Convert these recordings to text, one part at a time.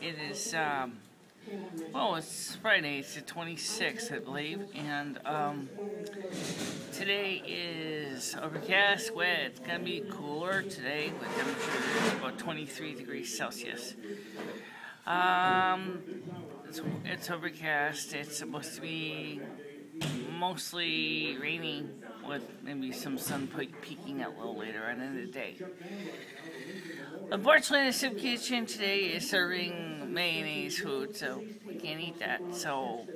It is, um, well, it's Friday. It's the 26th, I believe. And um, today is overcast, wet. It's going to be cooler today with temperatures about 23 degrees Celsius. Um, it's, it's overcast. It's supposed to be mostly rainy with maybe some sun peeking out a little later on in the day. Unfortunately, the soup kitchen today is serving mayonnaise food, so we can't eat that. So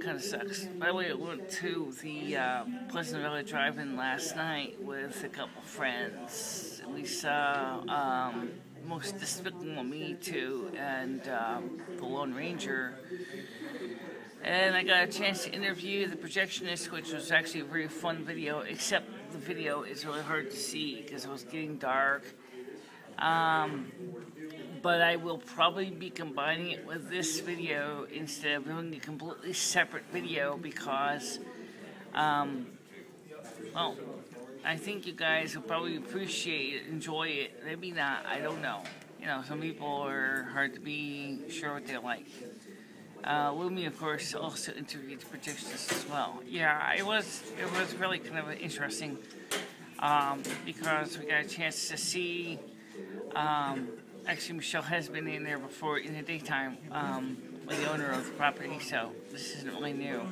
kind of sucks. By the way, I went to the uh, Pleasant Valley Drive-In last night with a couple friends. We saw um, Most Despicable Me 2 and um, The Lone Ranger. And I got a chance to interview the projectionist, which was actually a very fun video, except the video is really hard to see because it was getting dark um, but I will probably be combining it with this video instead of doing a completely separate video because, um, well, I think you guys will probably appreciate it, enjoy it. Maybe not, I don't know. You know, some people are hard to be sure what they like. Uh, Lumi, of course, also interviewed the projectionist as well. Yeah, it was it was really kind of interesting um, because we got a chance to see um, actually, Michelle has been in there before in the daytime um, with the owner of the property, so this isn't really new.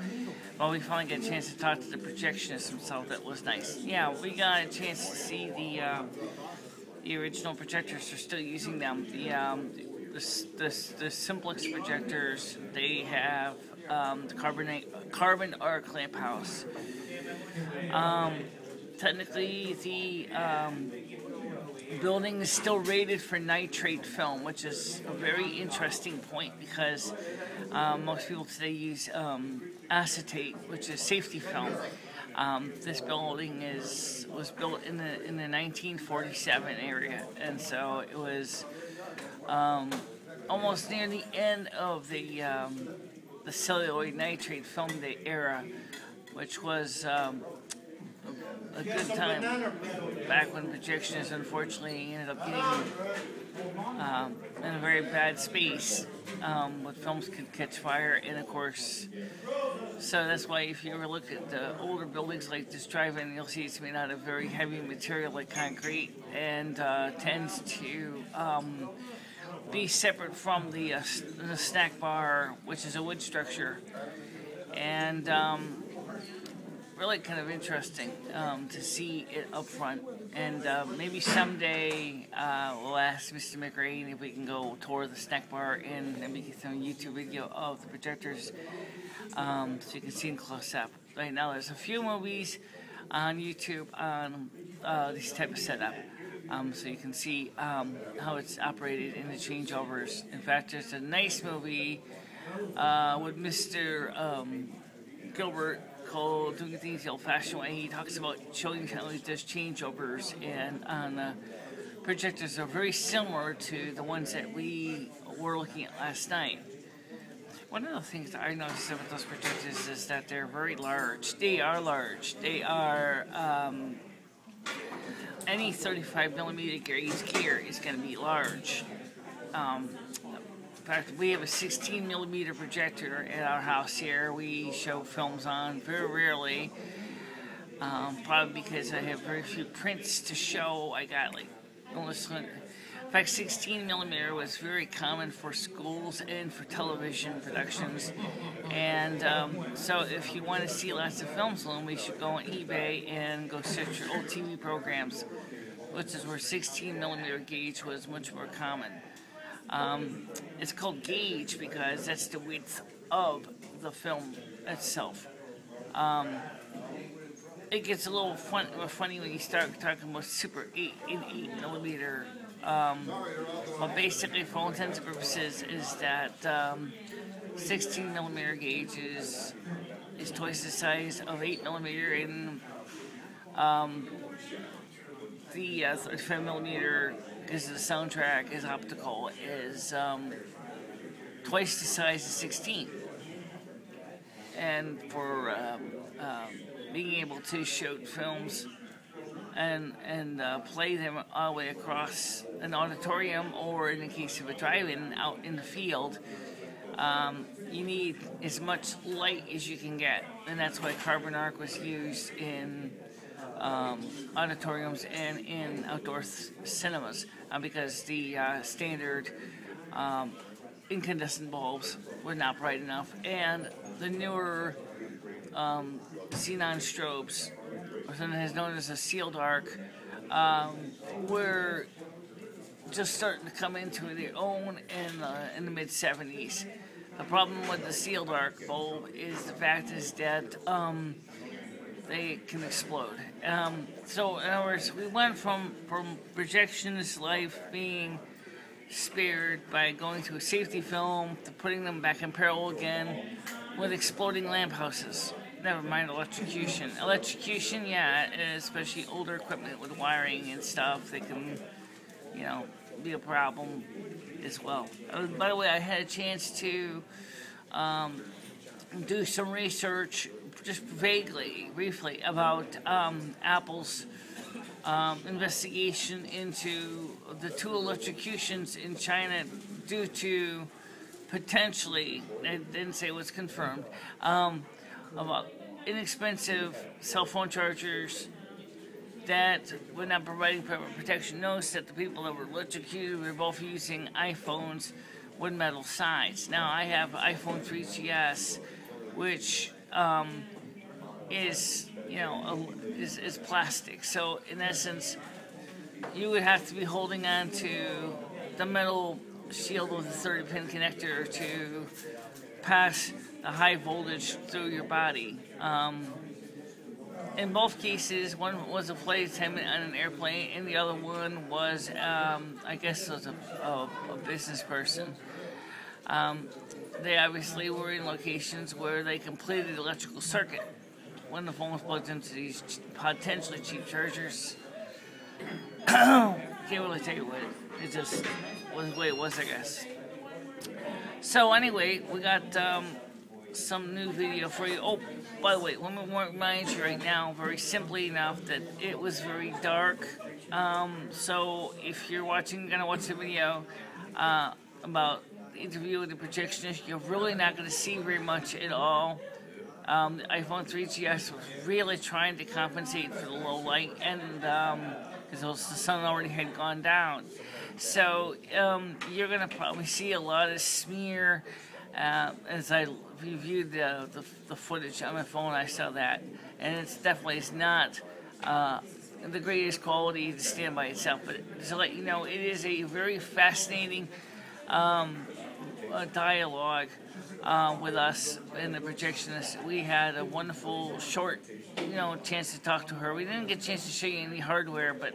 But we finally got a chance to talk to the projectionist himself. That was nice. Yeah, we got a chance to see the uh, the original projectors. They're still using them. The um, the, the, the simplex projectors. They have um, the carbonate carbon arc lamp house. Um, technically, the um, building is still rated for nitrate film, which is a very interesting point because um, most people today use um, acetate, which is safety film. Um, this building is was built in the in the 1947 area, and so it was um, almost near the end of the um, the celluloid nitrate film era, which was um, a good time. Back when projectionists unfortunately ended up getting um, in a very bad space um, when films could catch fire. And of course so that's why if you ever look at the older buildings like this drive-in you'll see it's made out of very heavy material like concrete and uh, tends to um, be separate from the, uh, the snack bar which is a wood structure. And um, really kind of interesting um, to see it up front. And uh, maybe someday uh, we'll ask Mr. McRae if we can go tour the snack bar and get some YouTube video of the projectors um, so you can see them close up. Right now, there's a few movies on YouTube on uh, this type of setup. Um, so you can see um, how it's operated in the changeovers. In fact, there's a nice movie uh, with Mr. Um, Gilbert Doing Things the Old Fashioned Way. He talks about showing how he does changeovers, and on the projectors are very similar to the ones that we were looking at last night. One of the things that I noticed about those projectors is that they're very large. They are large. They are um, any 35 millimeter gauge gear is going to be large. Um, we have a 16 millimeter projector at our house here. We show films on very rarely. Um, probably because I have very few prints to show. I got like almost. In fact, 16 millimeter was very common for schools and for television productions. And um, so, if you want to see lots of films then we should go on eBay and go search for old TV programs, which is where 16 millimeter gauge was much more common. Um, it's called gauge because that's the width of the film itself. Um, it gets a little fun, funny when you start talking about super 8 in 8 millimeter. Um, but basically, for all intents and purposes, is that um, 16 millimeter gauge is, is twice the size of 8 millimeter, and um, the uh, 35 millimeter because the soundtrack is optical, is um, twice the size of 16. And for um, um, being able to shoot films and and uh, play them all the way across an auditorium, or in the case of a drive-in, out in the field. Um, you need as much light as you can get, and that's why carbon arc was used in um, auditoriums and in outdoor cinemas, uh, because the uh, standard um, incandescent bulbs were not bright enough, and the newer um, xenon strobes, or sometimes known as a sealed arc, um, were just starting to come into their own in the, in the mid 70s. The problem with the sealed arc bulb is the fact is that um, they can explode. Um, so in other words, we went from from projections life being spared by going to a safety film to putting them back in peril again with exploding lamp houses. Never mind electrocution. Electrocution, yeah, especially older equipment with wiring and stuff, they can, you know, be a problem as well. Uh, by the way, I had a chance to um, do some research, just vaguely, briefly, about um, Apple's um, investigation into the two electrocutions in China due to potentially, I didn't say it was confirmed, um, about inexpensive cell phone chargers that were not providing proper protection. Notice that the people that were electrocuted were both using iPhones with metal sides. Now I have iPhone 3GS, which um, is you know a, is, is plastic. So in essence, you would have to be holding on to the metal shield with a 30 pin connector to pass the high voltage through your body. Um, in both cases, one was a flight attendant on an airplane, and the other one was, um, I guess, was a, a, a business person. Um, they obviously were in locations where they completed the electrical circuit. When the phone was plugged into these potentially cheap chargers, can't really tell you what it, it just was the way it was, I guess. So anyway, we got um, some new video for you. Oh, by the way, let me remind you right now, very simply enough, that it was very dark. Um, so if you're watching, gonna watch the video uh, about interview with the projectionist, you're really not gonna see very much at all. Um, the iPhone 3GS was really trying to compensate for the low light, and because um, the sun already had gone down. So um, you're gonna probably see a lot of smear uh, as I reviewed the, the, the, footage on my phone, I saw that, and it's definitely it's not uh, the greatest quality to stand by itself. But to let you know, it is a very fascinating um, uh, dialogue uh, with us and the projectionist. We had a wonderful short, you know, chance to talk to her. We didn't get a chance to show you any hardware, but.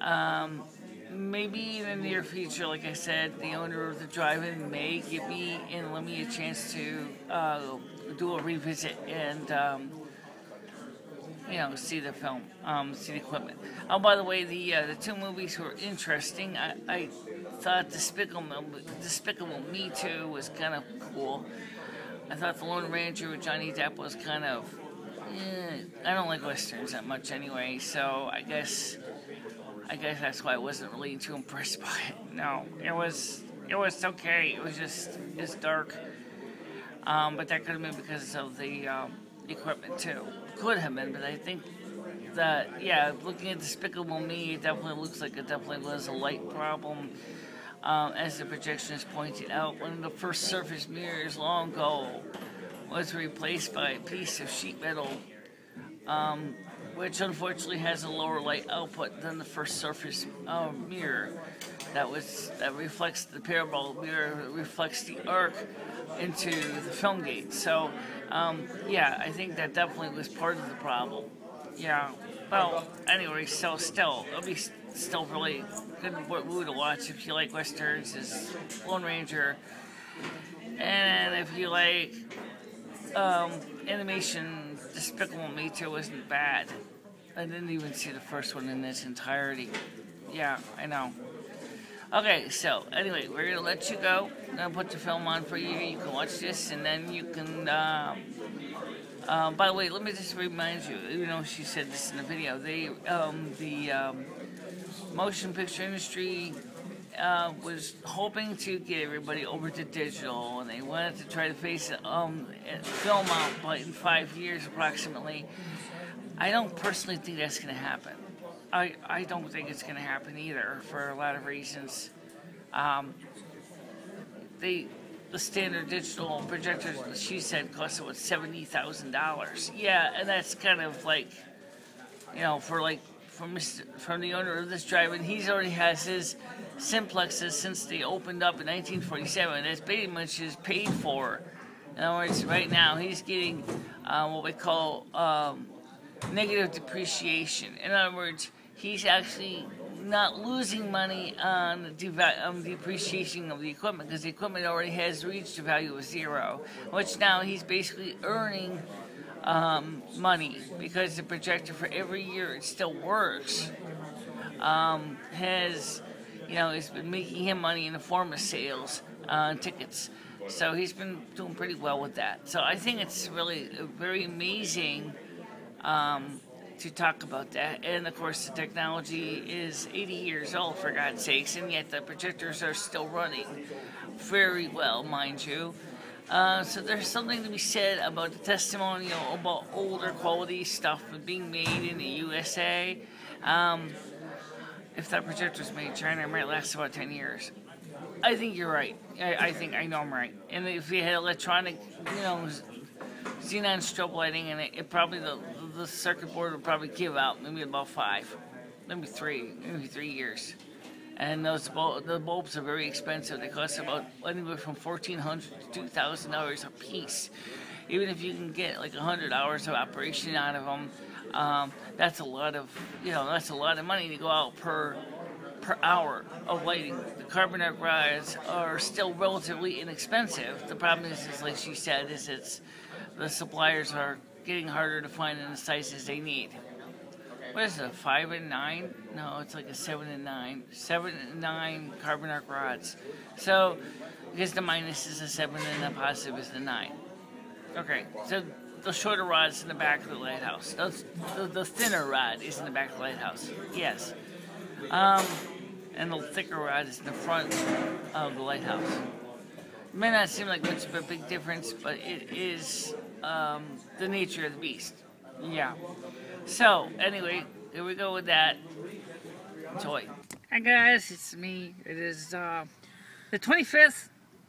Um, maybe in the near future, like I said, the owner of the drive-in may give me and let me a chance to uh, do a revisit and um, you know see the film, um, see the equipment. Oh, by the way, the uh, the two movies were interesting. I, I thought Despicable Despicable Me 2 was kind of cool. I thought The Lone Ranger with Johnny Depp was kind of. Eh, I don't like westerns that much anyway, so I guess I guess that's why I wasn't really too impressed by it. No, it was it was okay. It was just it's dark. Um, but that could have been because of the um, equipment too. Could have been, but I think that yeah, looking at Despicable Me, it definitely looks like it definitely was a light problem. Um, as the projectionist pointed out, one of the first surface mirrors long ago was replaced by a piece of sheet metal um, which unfortunately has a lower light output than the first Surface uh, mirror. That was that reflects the parabolic mirror reflects the arc into the film gate. So um, yeah, I think that definitely was part of the problem. Yeah. Well, anyway, so still, it'll be still really good movie to watch if you like westerns. Is Lone Ranger, and if you like um, animation, Despicable Me 2 wasn't bad. I didn't even see the first one in its entirety. Yeah, I know. Okay, so anyway, we're gonna let you go. I'm gonna put the film on for you. You can watch this, and then you can uh, Um, by the way, let me just remind you, even though she said this in the video, they, um, the um, motion picture industry uh, was hoping to get everybody over to digital, and they wanted to try to face um, film out but in five years approximately. I don't personally think that's to happen. I, I don't think it's going to happen either for a lot of reasons. Um, they the standard digital projector she said cost about seventy thousand dollars. Yeah, and that's kind of like, you know, for like from Mr., from the owner of this drive, and he's already has his simplexes since they opened up in 1947. That's pretty much is paid for. In other words, right now he's getting uh, what we call um, negative depreciation. In other words, he's actually not losing money on the um, depreciation of the equipment because the equipment already has reached a value of zero, which now he's basically earning um, money because the projector for every year it still works um, has you know it's been making him money in the form of sales uh, tickets. So he's been doing pretty well with that. So i think it's really very amazing um, to talk about that. And of course, the technology is 80 years old, for God's sakes, and yet the projectors are still running very well, mind you. Uh, so there's something to be said about the testimonial about older quality stuff being made in the USA. Um, if that projector was made in China, it might last about 10 years. I think you're right. I, I think I know I'm right. And if we had electronic, you know, xenon strobe lighting, and it, it probably the the circuit board will probably give out maybe about five, maybe three, maybe three years. And those bul- the bulbs are very expensive. They cost about anywhere from fourteen hundred to two thousand dollars a piece. Even if you can get like hundred hours of operation out of them, um, that's a lot of you know that's a lot of money to go out per per hour of lighting. The carbon arc rods are still relatively inexpensive. The problem is, is like she said, is it's the suppliers are getting harder to find in the sizes they need. What is it, a 5 and 9? No, it's like a 7 and 9. 7 and 9 carbon arc rods. So, because the minus is a 7 and the positive is the 9. Okay, so the shorter rod is in the back of the lighthouse. The, the, the thinner rod is in the back of the lighthouse. Yes. Um, and the thicker rod is in the front of the lighthouse. It may not seem like much of a big difference, but it is um, the nature of the beast. Yeah. So, anyway, here we go with that. Enjoy. Hi guys, it's me. It is uh, the 25th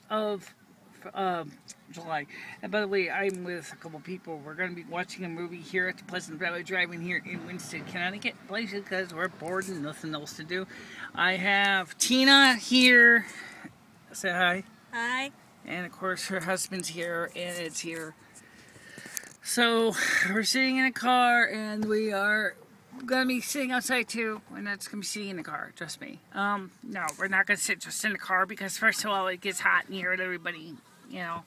of uh, July. And by the way, I'm with a couple people. We're going to be watching a movie here at the Pleasant Valley Drive-In here in Winsted, Connecticut. Places because we're bored and nothing else to do. I have Tina here. Say hi. Hi. And of course, her husband's here, and it's here. So we're sitting in a car and we are gonna be sitting outside too, and that's gonna be sitting in the car, trust me. Um, no, we're not gonna sit just in the car because first of all it gets hot in here and everybody, you know.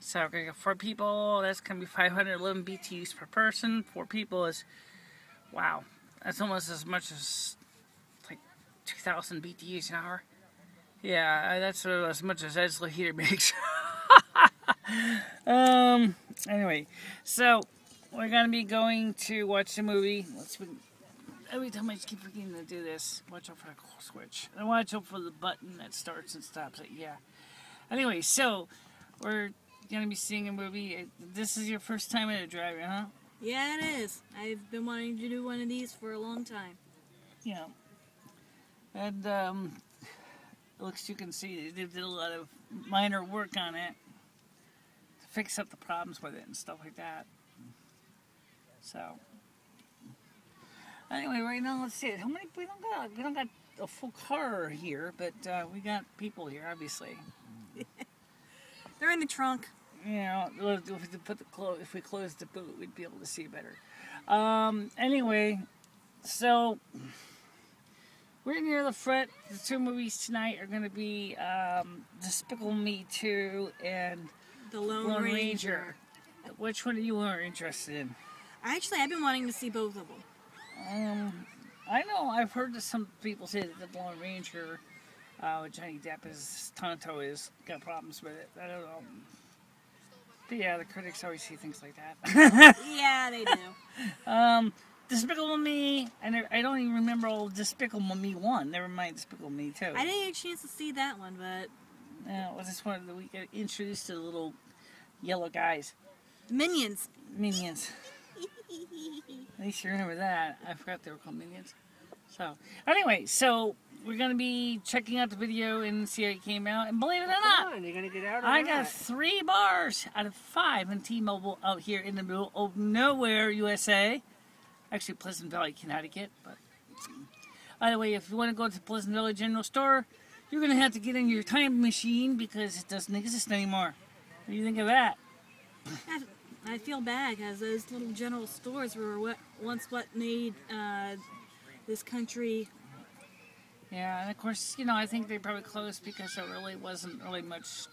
So we're gonna get four people, that's gonna be 511 BTUs per person. Four people is, wow, that's almost as much as like 2,000 BTUs an hour. Yeah, that's as much as Ed's heater makes. um, anyway, so we're gonna be going to watch the movie. Let's be, every time I just keep forgetting to do this. Watch out for the switch. And watch out for the button that starts and stops it. Yeah. Anyway, so we're gonna be seeing a movie. This is your first time at a drive-in, huh? Yeah, it is. I've been wanting to do one of these for a long time. Yeah. And um, looks you can see they did a lot of minor work on it fix up the problems with it and stuff like that. So anyway, right now let's see how many we don't got we don't got a full car here, but uh, we got people here obviously. They're in the trunk. You know, if we put the clo- if we close the boot, we'd be able to see better. Um, anyway, so we're near the front. The two movies tonight are going to be um, Despicable Me 2 and The Lone, Lone Ranger. Ranger. Which one are you more interested in? Actually, I've been wanting to see both of them. Um, I know I've heard that some people say that the Lone Ranger, uh, with Johnny Depp as Tonto, has got problems with it. I don't know. But yeah, the critics always see things like that. Yeah, they do. um, Despicable Me, and I don't even remember all Despicable Me 1. Never mind Despicable Me 2. I didn't get a chance to see that one, but Yeah, well, this one that we got introduced to the little yellow guys, Minions. minions. At least you remember that. I forgot they were called minions. So, anyway, so we're gonna be checking out the video and see how it came out. And believe it or not, on, you're gonna get out of I got three bars out of five in T-Mobile out here in the middle of nowhere, USA. Actually, Pleasant Valley, Connecticut. But mm. either way, if you want to go to Pleasant Valley General Store, you're gonna have to get in your time machine because it doesn't exist anymore. What do you think of that? I, feel bad because those little general stores were what once what made uh, this country. Yeah, and of course, you know, I think they probably closed because there really wasn't really much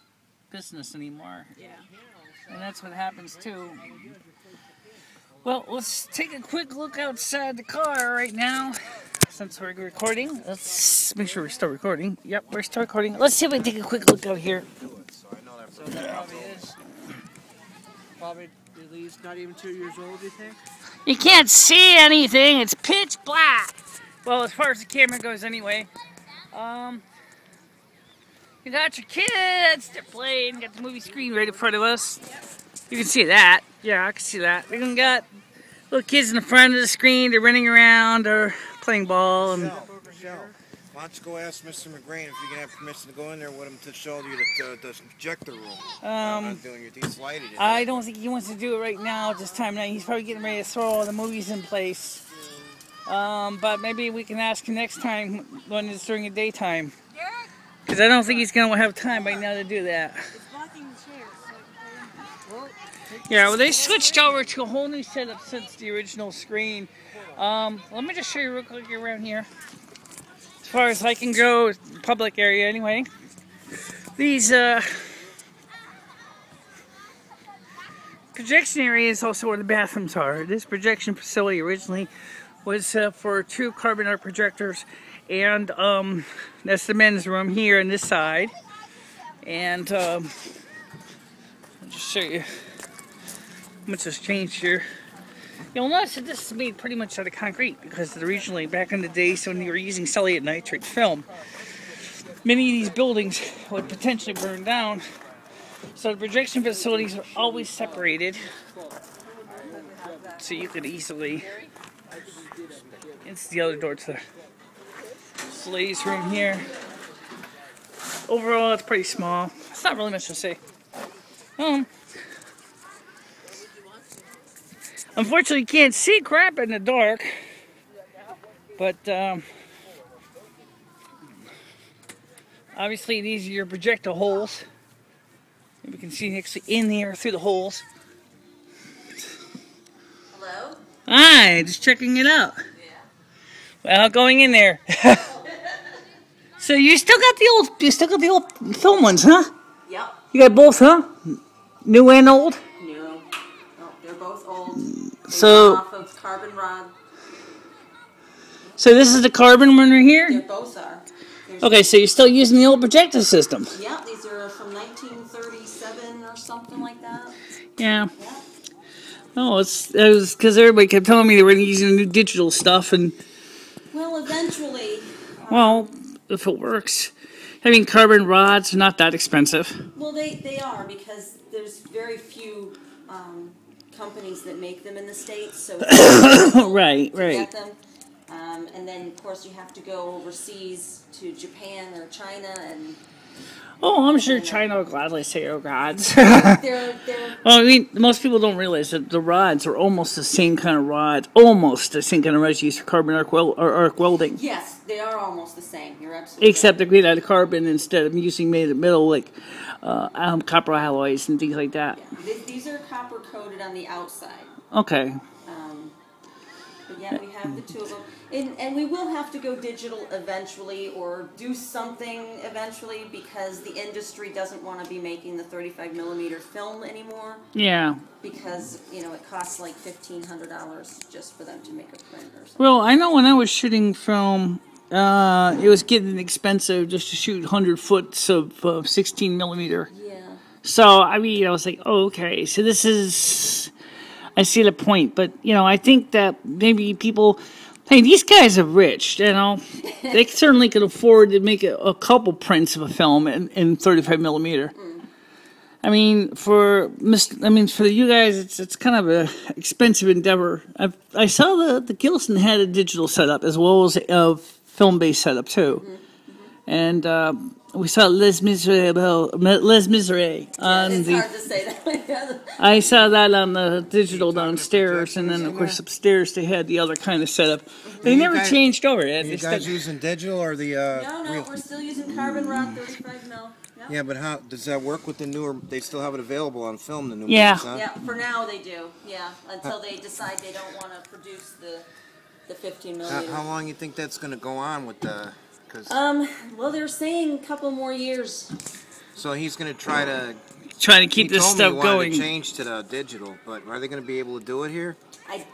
business anymore. Yeah. And that's what happens too. Well, let's take a quick look outside the car right now. Since we're recording, let's make sure we're still recording. Yep, we're still recording. Let's see if we can take a quick look out here. So that probably is probably at least not even two years old. You think? You can't see anything. It's pitch black. Well, as far as the camera goes, anyway. Um, you got your kids. They're playing. Got the movie screen right in front of us. You can see that. Yeah, I can see that. We even got little kids in the front of the screen. They're running around or playing ball. And Michelle, Michelle, why don't you go ask Mr. McGrain if you can have permission to go in there with him to show you the, the, the projector room. I'm um, not doing your he's lighted I there. don't think he wants to do it right now at this time. Now he's probably getting ready to throw all the movies in place. Um, but maybe we can ask him next time when it's during the daytime. Because I don't think he's going to have time right now to do that. It's blocking the chairs. Yeah, well, they switched over to a whole new setup since the original screen. Um, let me just show you real quick around here. Far as I can go, public area anyway. These uh, projection area is also where the bathrooms are. This projection facility originally was uh, for two carbon arc projectors, and um, that's the men's room here on this side. And um, I'll just show you much has changed here. You'll notice that this is made pretty much out of concrete because originally, back in the days when you were using celluloid nitrate film, many of these buildings would potentially burn down. So the projection facilities are always separated so you could easily. It's the other door to the ladies' room here. Overall, it's pretty small. It's not really much to say. Um, Unfortunately, you can't see crap in the dark. But, um, obviously, these are your projectile holes. We can see actually in here through the holes. Hello? Hi, just checking it out. Yeah. Well, going in there. so you still got the old, you still got the old film ones, huh? Yep. You got both, huh? New and old. So- off of carbon rod. So this is the carbon one right They here. both are. There's, Okay, so you're still using the old projector system. Yeah, these are from 1937 or something like that. Yeah. Yeah. Oh, it's it was because everybody kept telling me they were using the new digital stuff, and Well, eventually, well, if it works, I mean, carbon rods are not that expensive. well, they, they are because there's very few um, companies that make them in the States, so right, right. Um, and then, of course, you have to go overseas to Japan or China, and Oh, I'm sure China will gladly say, "Oh, gods." they're, they're well, I mean, most people don't realize that the rods are almost the same kind of rods, almost the same kind of rods used for carbon arc, wel- or arc welding, yes, they are almost the same. You're absolutely except they're made out of carbon instead of using made of metal like uh, um, copper alloys and things like that. Yeah, these are copper coated on the outside. Okay. Um, but yeah, we have the two of them. And, and we will have to go digital eventually or do something eventually because the industry doesn't want to be making the 35 millimeter film anymore Yeah. because, you know, it costs like $1,500 just for them to make a print or something. Well, I know when I was shooting film, uh, it was getting expensive just to shoot 100 foots of uh, 16 millimeter. So I mean, I was like, oh, okay. So this is, I see the point, but you know, I think that maybe people, hey, these guys are rich. You know, they certainly could afford to make a, a couple prints of a film in, in 35 millimeter. Mm. I mean, for Mr. I mean, for you guys, it's it's kind of a expensive endeavor. I I saw the the Gilson had a digital setup as well as a film based setup too, mm-hmm. Mm-hmm. and uh, we saw Les Miserables, Les Miserables on It's the. hard to say that. I saw that on the digital downstairs, and then of course upstairs they had the other kind of setup. They never guys- changed over it. Are you guys stuck- using digital or the uh, no, no, real? we're still using carbon rock 35 mil. Yeah. Yeah, but how does that work with the newer? They still have it available on film. The new Yeah. movies, huh? Yeah, for now they do. Yeah, until they decide they don't want to produce the the 15 How, millimeter. how long you think that's gonna go on with the? Cause Um, well, they're saying a couple more years. so he's gonna try to trying to keep this stuff me he wanted going. to change to the digital, but are they gonna be able to do it here? I,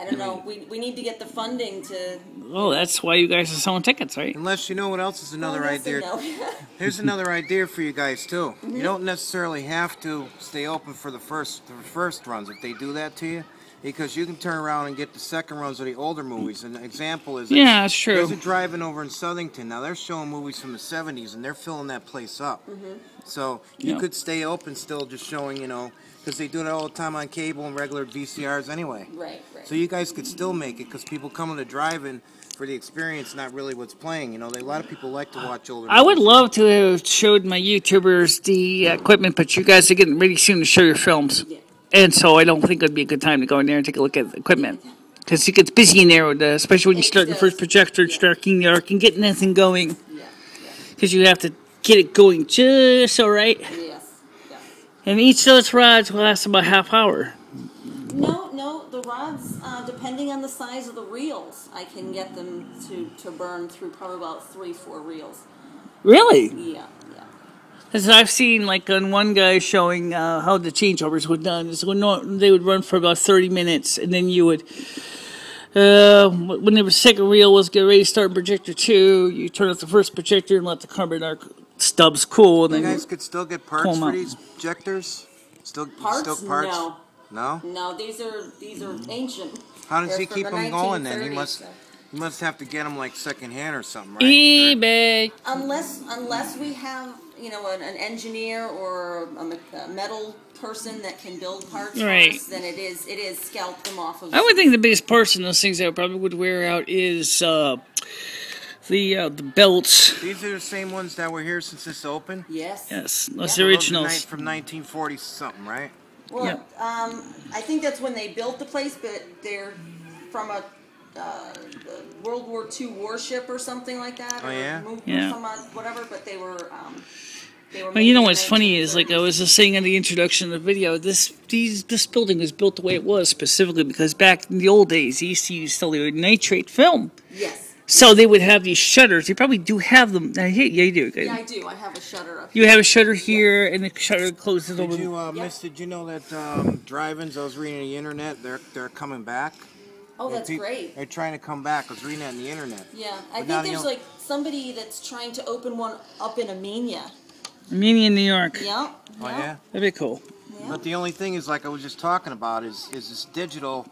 I don't know. We, we need to get the funding to. Oh, that's why you guys are selling tickets, right? Unless you know what else is another Oh, yes and idea. no. Here's another idea for you guys too. Mm-hmm. You don't necessarily have to stay open for the first the first runs if they do that to you, because you can turn around and get the second runs of the older movies. An example is Yeah, that's true. There's a drive-in over in Southington. Now they're showing movies from the '70s, and they're filling that place up. Mm-hmm. So you Yeah. could stay open still, just showing you know, because they do it all the time on cable and regular VCRs anyway. right, right. So you guys could still make it because people come to the drive-in for the experience, not really what's playing. You know, they, a lot of people like to watch older. I would love to have showed my YouTubers the equipment, but you guys are getting ready soon to show your films. Yeah. And so I don't think it would be a good time to go in there and take a look at the equipment. Because it gets busy in there, with the, especially when you start your does. first projector, and starting the arc, and getting that thing going. yeah, yeah. Because you have to get it going just all right. Yes, yes. And each of those rods will last about half hour. No, no, the rods, uh, depending on the size of the reels, I can get them to, to burn through probably about three, four reels. Really? Yeah, yeah. Because I've seen like on one guy showing uh, how the changeovers were done. Is when they would run for about thirty minutes, and then you would, uh, when the second reel was getting ready to start projector two, you turn off the first projector and let the carbon arc stubs cool, and You then guys could still get parts Pull 'em for out. these projectors. Still, Parts? still parts. No. No? No, these are these are ancient. How does They're he keep the them going then? He must. so- He must have to get them like secondhand or something, right? eBay. Unless unless we have you know an, an engineer or a, a metal person that can build parts Right. for us, then it is it is scalp them off of. I would think the biggest parts in those things that probably would wear out is uh, the uh, the belts. These are the same ones that were here since this opened. Yes. Yes, those Yeah. So are originals. ni- from 1940 something, right? Well, Yeah. um, I think that's when they built the place, but they're from a uh, World War II warship or something like that. Oh, or yeah? moved Yeah. From a, whatever, but they were. Um, they were Well, you know what's funny is like I was just saying in the introduction of the video, this these this building was built the way it was specifically because back in the old days they used to use celluloid nitrate film, Yes. so they would have these shutters. You probably do have them. Yeah, yeah, you do. Yeah, I do. I have a shutter up. You have a shutter here, and the shutter closes Did over. you, uh, Yeah. miss? Did you know that um, drive-ins? I was reading on the internet. They're they're coming back. Oh, that's Pe- great. They're trying to come back. I was reading that on the internet. Yeah, But I think now the there's like somebody that's trying to open one up in Amenia. Meaning in New York. Yeah. Oh yeah. That'd be cool. yeah. But the only thing is, like I was just talking about, is is this digital.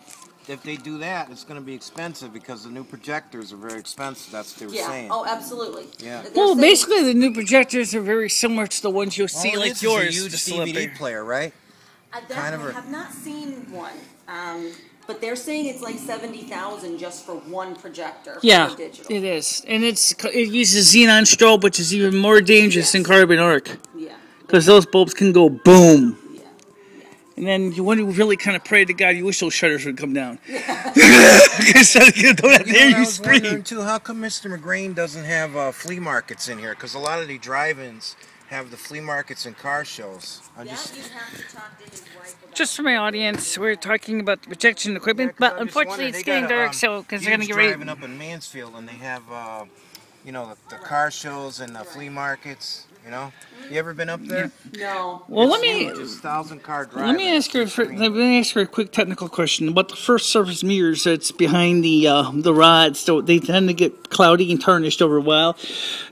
If they do that, it's going to be expensive because the new projectors are very expensive. That's what they were Yeah. saying. Oh, absolutely. Yeah. They're Well, saying- basically, the new projectors are very similar to the ones you'll see, All it like is is yours. a huge just a DVD player, right? I, that, kind of I a- have not seen one. Um, but they're saying it's like seventy thousand just for one projector. Yeah, For digital. it is, and it's it uses xenon strobe, which is even more dangerous than carbon arc. Yeah. because those bulbs can go boom. Yeah. And then you want to really kind of pray to God you wish those shutters would come down. Because you don't have to You know hear what I you was wondering scream. too? How come Mr. McGrain doesn't have uh, flea markets in here? Because a lot of the drive-ins have the flea markets and car shows. I That just you'd have to talk to his wife about. Just for my audience, we're talking about the projection equipment, Yeah, 'cause but I'm unfortunately it's getting dark, um, so because they're gonna huge get ready. driving up in Mansfield, and they have, uh, you know, the, the car shows and the flea markets. You know, you ever been up there? No. Well, let me thousand car drive. let me ask you. For, let me ask you a quick technical question about the first surface mirrors that's behind the uh, the rods. So they tend to get cloudy and tarnished over a while.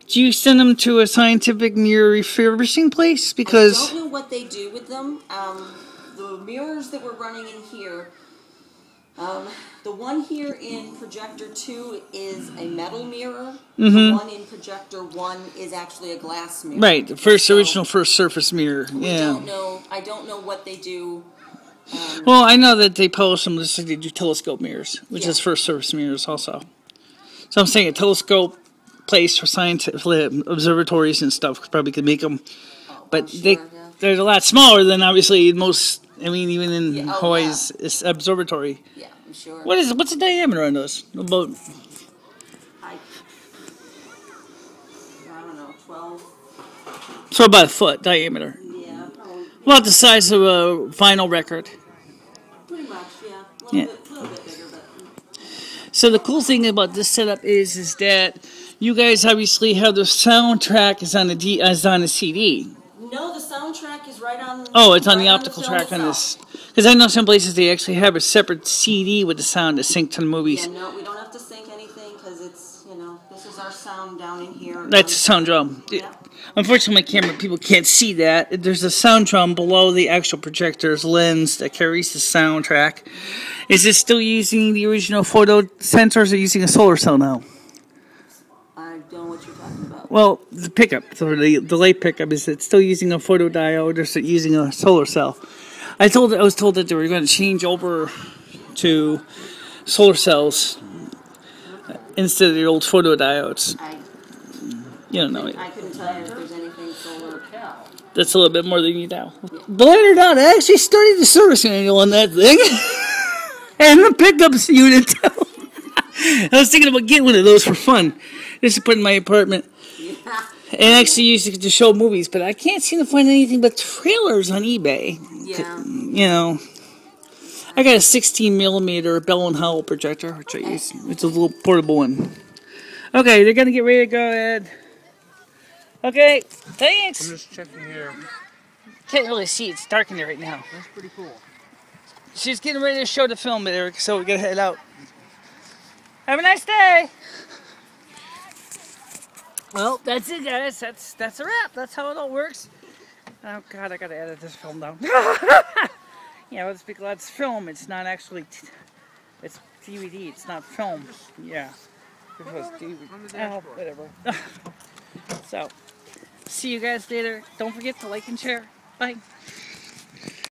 Do you send them to a scientific mirror refurbishing place? Because I don't know what they do with them. Um, the mirrors that we're running in here, um, the one here in projector two is a metal mirror. The one in projector one is actually a glass mirror. Mm-hmm. right, the first So, original first surface mirror. We Yeah. don't know. I don't know what they do. Um, Well, I know that they polish them just like they do telescope mirrors, which is first surface mirrors also. So I'm saying a telescope place for scientific observatories and stuff probably could make them, but oh, they yeah. they're a lot smaller than obviously most. I mean, even in Yeah, oh, Hawaii's is observatory. Yeah, I'm sure. What is what's the diameter on those? About I, I don't know, twelve. so about a foot diameter. Yeah, probably. About the uh, size of a vinyl record. Pretty much. Yeah, a Yeah. bit, little bit bigger, but. Mm. So the cool thing about this setup is is that you guys obviously have the soundtrack is on the D is on the CD. No, the soundtrack is right on. Oh, it's on the optical film track on this. Because I know some places they actually have a separate CD with the sound to sync to the movies. Yeah, no, we don't have to sync anything because it's you know this is our sound down in here. That's a Um, sound drum. Yeah. Unfortunately, my camera people can't see that. There's a sound drum below the actual projector's lens that carries the soundtrack. Is it still using the original photo sensors or using a solar cell now? I don't know what you're talking about. Well, the pickup, so the delay pickup, is it still using a photodiode or is it using a solar cell? I told I was told that they were going to change over to solar cells instead of the old photodiodes. I You don't know it. I couldn't tell you if there's anything solar. That's a little bit more than you know. Believe it or not, I actually studied the service manual on that thing. and the pickups unit. I was thinking about getting one of those for fun. Just to put in my apartment. Yeah. And actually use it to show movies, but I can't seem to find anything but trailers on eBay. Yeah. You know. I got a 16 millimeter Bell and Howell projector, which I use. It's a little portable one. Okay, they're gonna get ready to go ahead. Okay, thanks. I'm just checking here. Can't really see. It's dark in there right now. That's pretty cool. She's getting ready to show the film, Eric, so we gotta head out. Have a nice day. Well, that's it, guys. That's that's a wrap. That's how it all works. Oh God, I gotta edit this film down. yeah, let's be glad it's film. It's not actually. T- it's DVD. It's not film. Yeah. It was DVD. Oh, whatever. so, see you guys later. Don't forget to like and share. Bye.